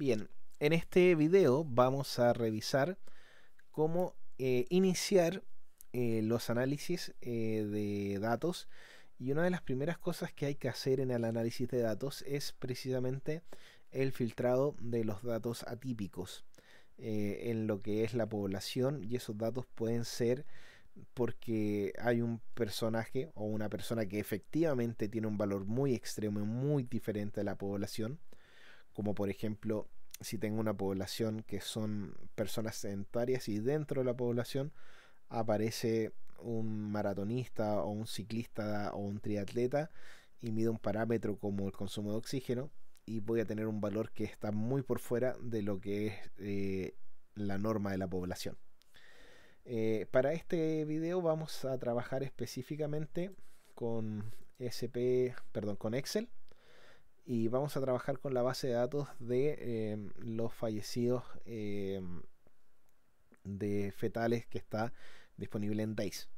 Bien, en este video vamos a revisar cómo eh, iniciar eh, los análisis eh, de datos. Y una de las primeras cosas que hay que hacer en el análisis de datos es precisamente el filtrado de los datos atípicos en lo que es la población. Y esos datos pueden ser porque hay un personaje o una persona que efectivamente tiene un valor muy extremo y muy diferente a la población como por ejemplo si tengo una población que son personas sedentarias y dentro de la población aparece un maratonista o un ciclista o un triatleta y mide un parámetro como el consumo de oxígeno y voy a tener un valor que está muy por fuera de lo que es eh, la norma de la población. Eh, para este video vamos a trabajar específicamente con SP, perdón, con Excel y vamos a trabajar con la base de datos de em, los fallecidos em, de fetales que está disponible en DAIS.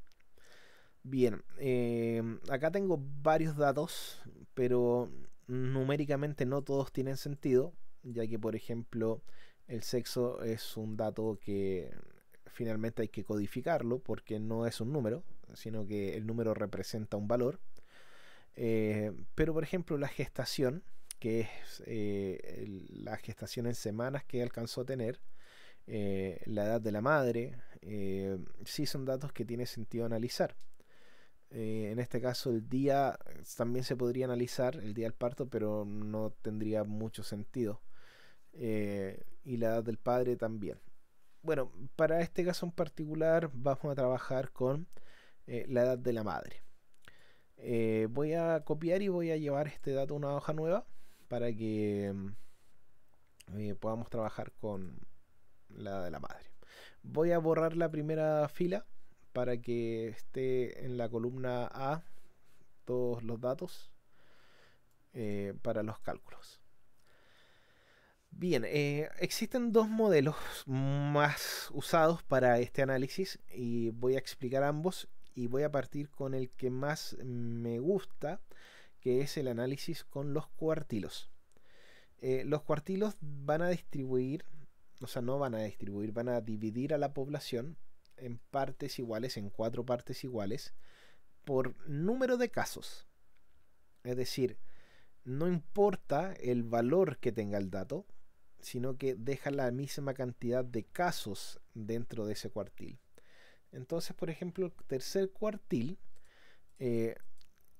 Bien, em, acá tengo varios datos, pero numéricamente no todos tienen sentido, ya que por ejemplo el sexo es un dato que finalmente hay que codificarlo porque no es un número, sino que el número representa un valor. Eh, pero por ejemplo la gestación, que es eh, la gestación en semanas que alcanzó a tener, eh, la edad de la madre, sí son datos que tiene sentido analizar. en este caso el día también se podría analizar, el día del parto, pero no tendría mucho sentido. y la edad del padre también. Bueno, para este caso en particular vamos a trabajar con la edad de la madre. Eh, voy a copiar y voy a llevar este dato a una hoja nueva para que mm, eh, podamos trabajar con la de la madre. Voy a borrar la primera fila para que esté en la columna A todos los datos eh, para los cálculos. Bien, existen dos modelos más usados para este análisis y voy a explicar ambos y voy a partir con el que más me gusta, que es el análisis con los cuartilos. Eh, los cuartilos van a distribuir, o sea, no van a distribuir, van a dividir a la población en partes iguales, en cuatro partes iguales, por número de casos. Es decir, no importa el valor que tenga el dato, sino que deja la misma cantidad de casos dentro de ese cuartil. Entonces, por ejemplo, el tercer cuartil eh,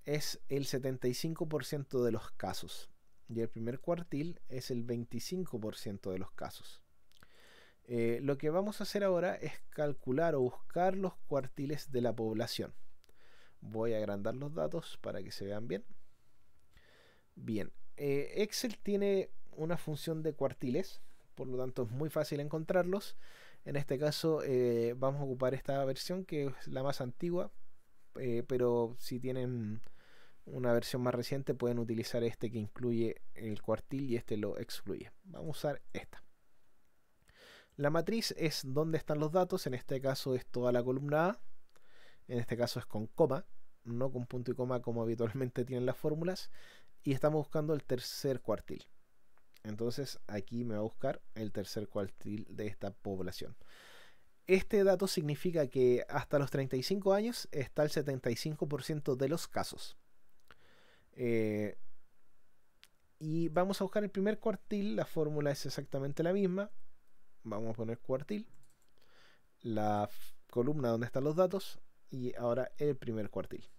es el 75% de los casos y el primer cuartil es el 25% de los casos. Eh, lo que vamos a hacer ahora es calcular o buscar los cuartiles de la población. Voy a agrandar los datos para que se vean bien. Bien, eh, Excel tiene una función de cuartiles, por lo tanto es muy fácil encontrarlos. En este caso eh, vamos a ocupar esta versión que es la más antigua, eh, pero si tienen una versión más reciente pueden utilizar este que incluye el cuartil y este lo excluye. Vamos a usar esta. La matriz es donde están los datos, en este caso es toda la columna A, en este caso es con coma, no con punto y coma como habitualmente tienen las fórmulas, y estamos buscando el tercer cuartil. Entonces aquí me va a buscar el tercer cuartil de esta población. Este dato significa que hasta los 35 años está el 75% de los casos. Eh, y vamos a buscar el primer cuartil. La fórmula es exactamente la misma. Vamos a poner cuartil. La columna donde están los datos. Y ahora el primer cuartil.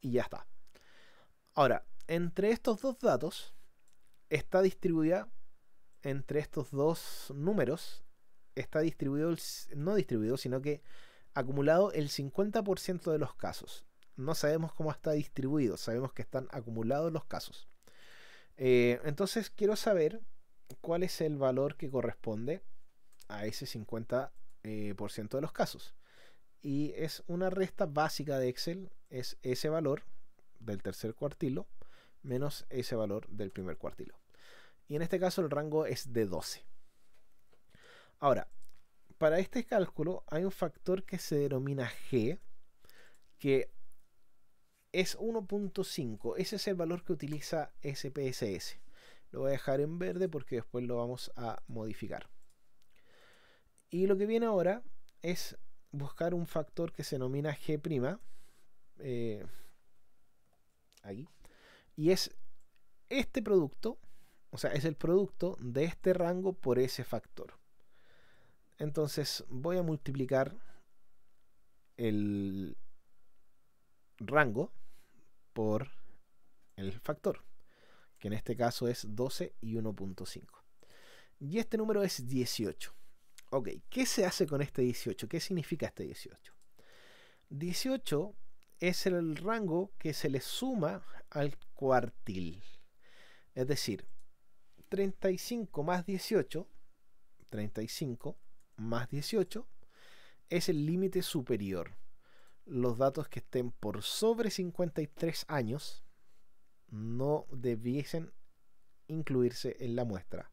Y ya está. Ahora, entre estos dos datos está distribuida entre estos dos números. Está distribuido, no distribuido, sino que acumulado el 50% de los casos. No sabemos cómo está distribuido, sabemos que están acumulados los casos. Eh, entonces quiero saber cuál es el valor que corresponde a ese 50% eh, de los casos. Y es una resta básica de Excel, es ese valor del tercer cuartilo menos ese valor del primer cuartilo y en este caso el rango es de 12. Ahora, para este cálculo hay un factor que se denomina G, que es 1.5. Ese es el valor que utiliza SPSS. Lo voy a dejar en verde porque después lo vamos a modificar. Y lo que viene ahora es buscar un factor que se denomina G'. Eh, ahí. Y es este producto, o sea, es el producto de este rango por ese factor. Entonces voy a multiplicar el rango por el factor, que en este caso es 12 y 1.5. Y este número es 18. Ok, ¿qué se hace con este 18? ¿Qué significa este 18? 18 es el rango que se le suma al cuartil. Es decir, 35 más 18, 35 más 18, es el límite superior. Los datos que estén por sobre 53 años no debiesen incluirse en la muestra.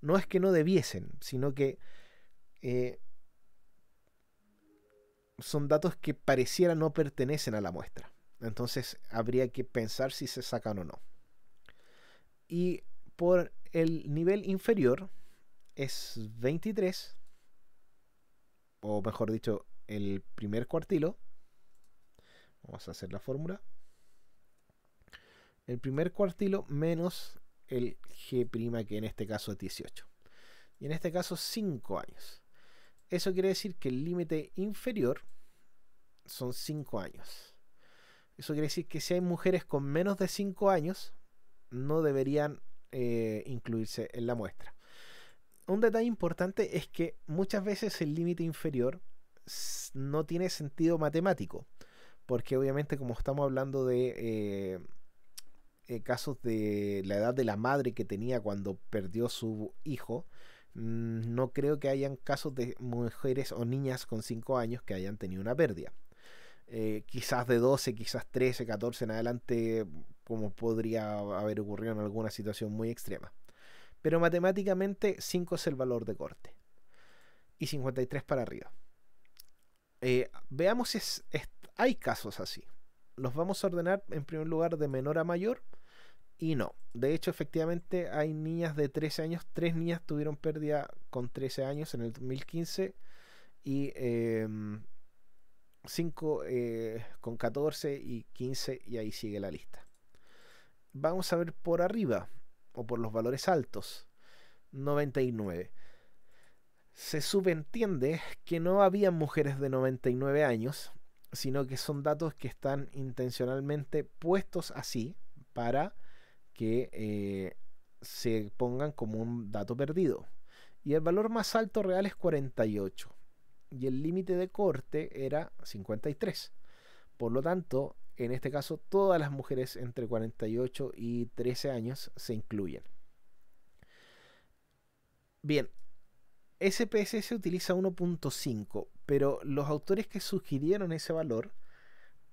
No es que no debiesen, sino que eh, son datos que pareciera no pertenecen a la muestra. Entonces habría que pensar si se sacan o no. Y por el nivel inferior es 23, o mejor dicho, el primer cuartilo. Vamos a hacer la fórmula. El primer cuartilo menos el G' que en este caso es 18. Y en este caso 5 años. Eso quiere decir que el límite inferior son 5 años. Eso quiere decir que si hay mujeres con menos de 5 años, no deberían eh, incluirse en la muestra. Un detalle importante es que muchas veces el límite inferior no tiene sentido matemático, porque obviamente como estamos hablando de eh, eh, casos de la edad de la madre que tenía cuando perdió su hijo, mm, no creo que hayan casos de mujeres o niñas con 5 años que hayan tenido una pérdida. Quizás de 12, quizás 13, 14 en adelante, como podría haber ocurrido en alguna situación muy extrema. Pero matemáticamente 5 es el valor de corte. Y 53 para arriba. Eh, veamos si hay casos así. Los vamos a ordenar en primer lugar de menor a mayor. Y no. De hecho, efectivamente hay niñas de 13 años. Tres niñas tuvieron pérdida con 13 años en el 2015. Y 5 em, eh, con 14 y 15. Y ahí sigue la lista. Vamos a ver por arriba o por los valores altos, 99. Se subentiende que no había mujeres de 99 años, sino que son datos que están intencionalmente puestos así para que eh, se pongan como un dato perdido. Y el valor más alto real es 48. Y el límite de corte era 53. Por lo tanto, en este caso, todas las mujeres entre 48 y 13 años se incluyen. Bien, SPSS utiliza 1.5, pero los autores que sugirieron ese valor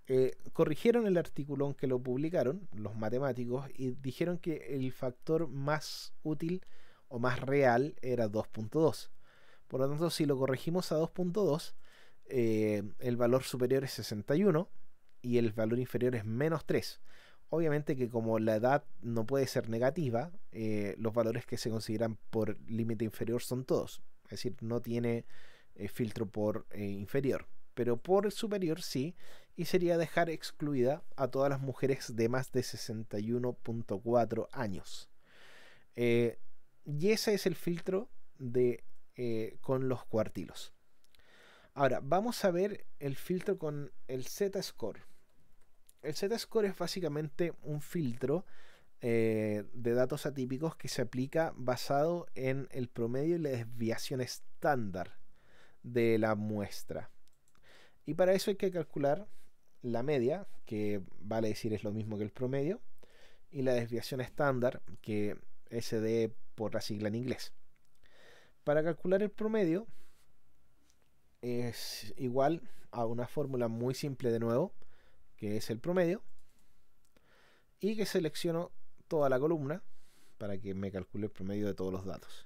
eh, corrigieron el artículo en que lo publicaron, los matemáticos, y dijeron que el factor más útil o más real era 2.2. Por lo tanto, si lo corregimos a 2.2, eh, el valor superior es 61 y el valor inferior es menos 3. Obviamente que como la edad no puede ser negativa, eh, los valores que se consideran por límite inferior son todos. Es decir, no tiene eh, filtro por eh, inferior. Pero por superior sí. Y sería dejar excluida a todas las mujeres de más de 61.4 años. y ese es el filtro de, con los cuartilos. Ahora, vamos a ver el filtro con el Z-score. El Z-score es básicamente un filtro eh, de datos atípicos que se aplica basado en el promedio y la desviación estándar de la muestra. Y para eso hay que calcular la media, que vale decir es lo mismo que el promedio, y la desviación estándar, que SD por la sigla en inglés. Para calcular el promedio es igual a una fórmula muy simple de nuevo, que es el promedio, y que selecciono toda la columna para que me calcule el promedio de todos los datos.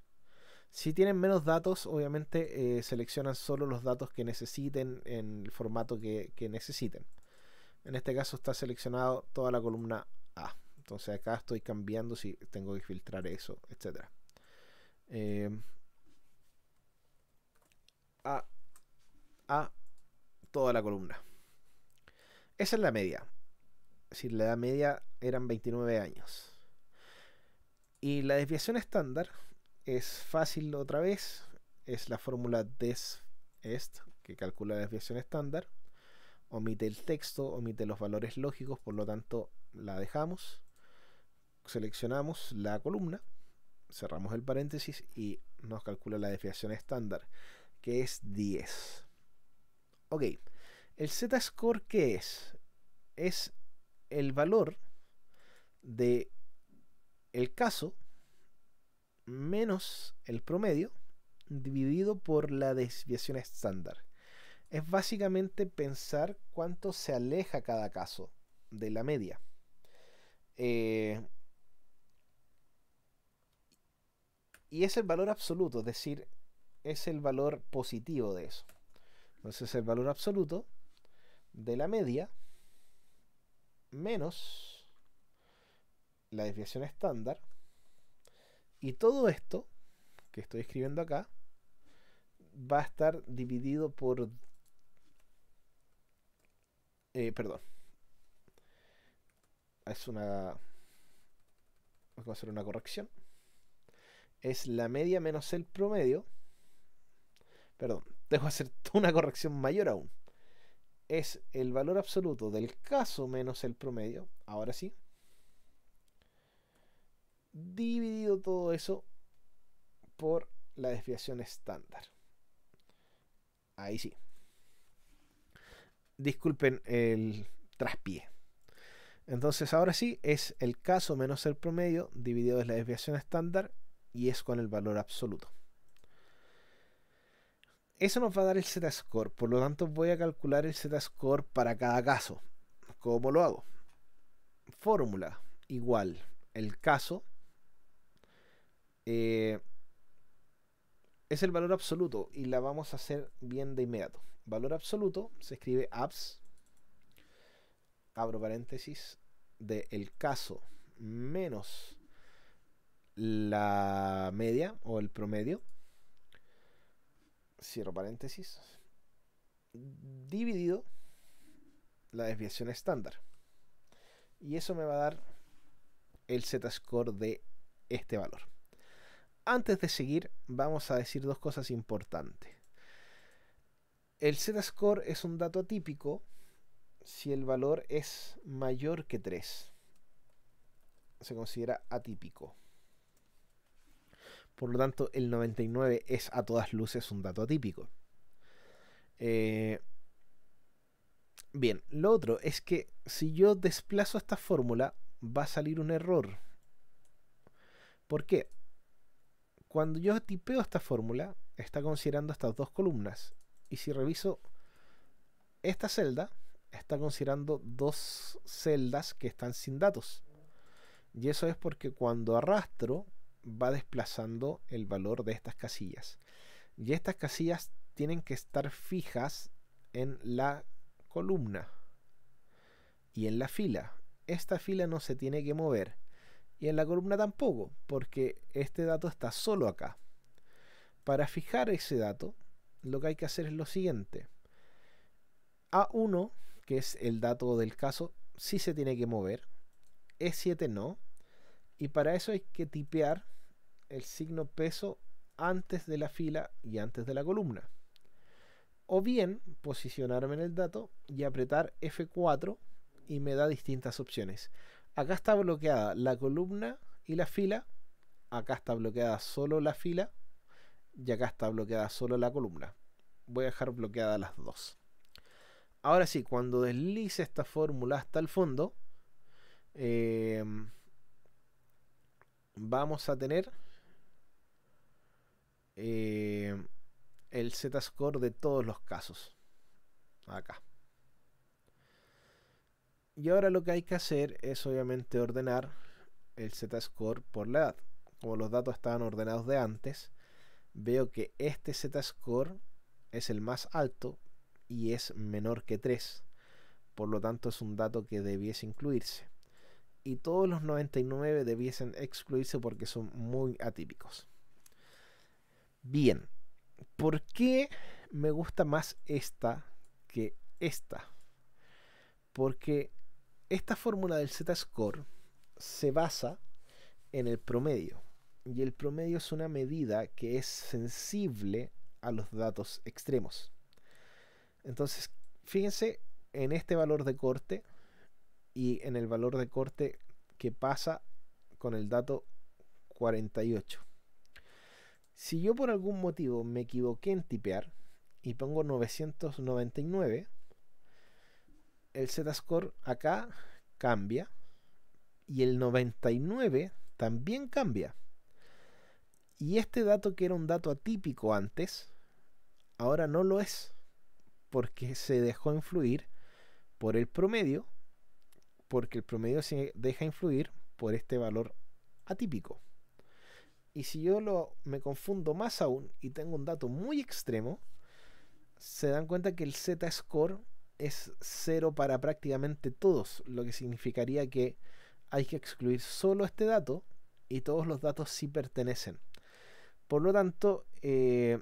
Si tienen menos datos, obviamente eh, seleccionan solo los datos que necesiten en el formato que, necesiten. En este caso está seleccionado toda la columna A, Entonces acá estoy cambiando si tengo que filtrar eso, etc. Eh, a, a toda la columna. Esa es la media. Es decir, la edad media eran 29 años. Y la desviación estándar es fácil otra vez. Es la fórmula des est que calcula la desviación estándar. Omite el texto, omite los valores lógicos, por lo tanto la dejamos. Seleccionamos la columna, cerramos el paréntesis y nos calcula la desviación estándar, que es 10. Ok, el z-score, ¿qué es? Es el valor de el caso menos el promedio dividido por la desviación estándar. Es básicamente pensar cuánto se aleja cada caso de la media. Eh, y es el valor absoluto, es decir, es el valor positivo de eso. Entonces el valor absoluto de la media menos la desviación estándar. Y todo esto que estoy escribiendo acá va a estar dividido por... Eh, perdón. Es una... Vamos a hacer una corrección. Es la media menos el promedio. Perdón, que hacer una corrección mayor aún es el valor absoluto del caso menos el promedio, ahora sí, dividido todo eso por la desviación estándar. Ahí sí. Disculpen el traspié. Entonces ahora sí es el caso menos el promedio dividido de la desviación estándar y es con el valor absoluto. Eso nos va a dar el Z-score, por lo tanto voy a calcular el Z-score para cada caso. ¿Cómo lo hago? Fórmula igual el caso eh, es el valor absoluto y la vamos a hacer bien de inmediato. Valor absoluto se escribe abs, abro paréntesis, de el caso menos la media o el promedio cierro paréntesis, dividido la desviación estándar. Y eso me va a dar el z-score de este valor. Antes de seguir, vamos a decir dos cosas importantes. El z-score es un dato atípico si el valor es mayor que 3. Se considera atípico. Por lo tanto, el 99 es a todas luces un dato atípico. Eh, bien, lo otro es que si yo desplazo esta fórmula, va a salir un error. ¿Por qué? Cuando yo tipeo esta fórmula, está considerando estas dos columnas. Y si reviso esta celda, está considerando dos celdas que están sin datos. Y eso es porque cuando arrastro va desplazando el valor de estas casillas. Y estas casillas tienen que estar fijas en la columna y en la fila. Esta fila no se tiene que mover. Y en la columna tampoco, porque este dato está solo acá. Para fijar ese dato, lo que hay que hacer es lo siguiente. A1, que es el dato del caso, sí se tiene que mover. E7 no. Y para eso hay que tipear el signo peso antes de la fila y antes de la columna. O bien posicionarme en el dato y apretar F4 y me da distintas opciones. Acá está bloqueada la columna y la fila. Acá está bloqueada solo la fila. Y acá está bloqueada solo la columna. Voy a dejar bloqueadas las dos. Ahora sí, cuando deslice esta fórmula hasta el fondo, eh, vamos a tener eh, el z-score de todos los casos. Acá. Y ahora lo que hay que hacer es obviamente ordenar el z-score por la edad. Como los datos estaban ordenados de antes, veo que este z-score es el más alto y es menor que 3. Por lo tanto es un dato que debiese incluirse. Y todos los 99 debiesen excluirse porque son muy atípicos. Bien, ¿por qué me gusta más esta que esta? Porque esta fórmula del Z-score se basa en el promedio. Y el promedio es una medida que es sensible a los datos extremos. Entonces, fíjense en este valor de corte y en el valor de corte que pasa con el dato 48. Si yo por algún motivo me equivoqué en tipear y pongo 999, el Z-score acá cambia y el 99 también cambia. Y este dato que era un dato atípico antes, ahora no lo es, porque se dejó influir por el promedio, porque el promedio se deja influir por este valor atípico. Y si yo lo, me confundo más aún y tengo un dato muy extremo, se dan cuenta que el Z-score es cero para prácticamente todos, lo que significaría que hay que excluir solo este dato y todos los datos sí pertenecen. Por lo tanto, eh,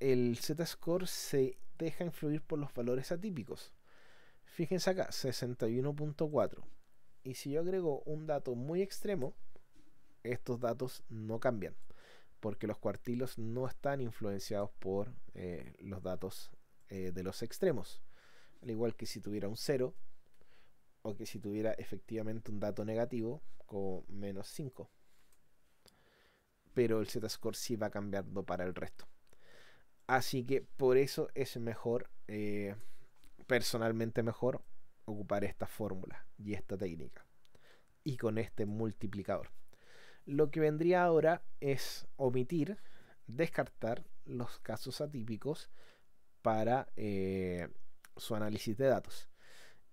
el Z-score se deja influir por los valores atípicos. Fíjense acá, 61.4. Y si yo agrego un dato muy extremo, estos datos no cambian, porque los cuartilos no están influenciados por eh, los datos eh, de los extremos. Al igual que si tuviera un 0, o que si tuviera efectivamente un dato negativo, como menos 5 pero el Z-score sí va cambiando para el resto. Así que por eso es mejor, eh, personalmente mejor, ocupar esta fórmula y esta técnica. Y con este multiplicador. Lo que vendría ahora es omitir, descartar los casos atípicos para eh, su análisis de datos.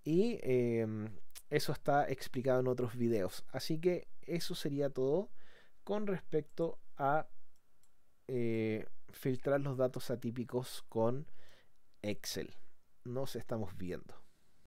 Y em, eso está explicado en otros videos. Así que eso sería todo con respecto a eh, filtrar los datos atípicos con Excel. Nos estamos viendo.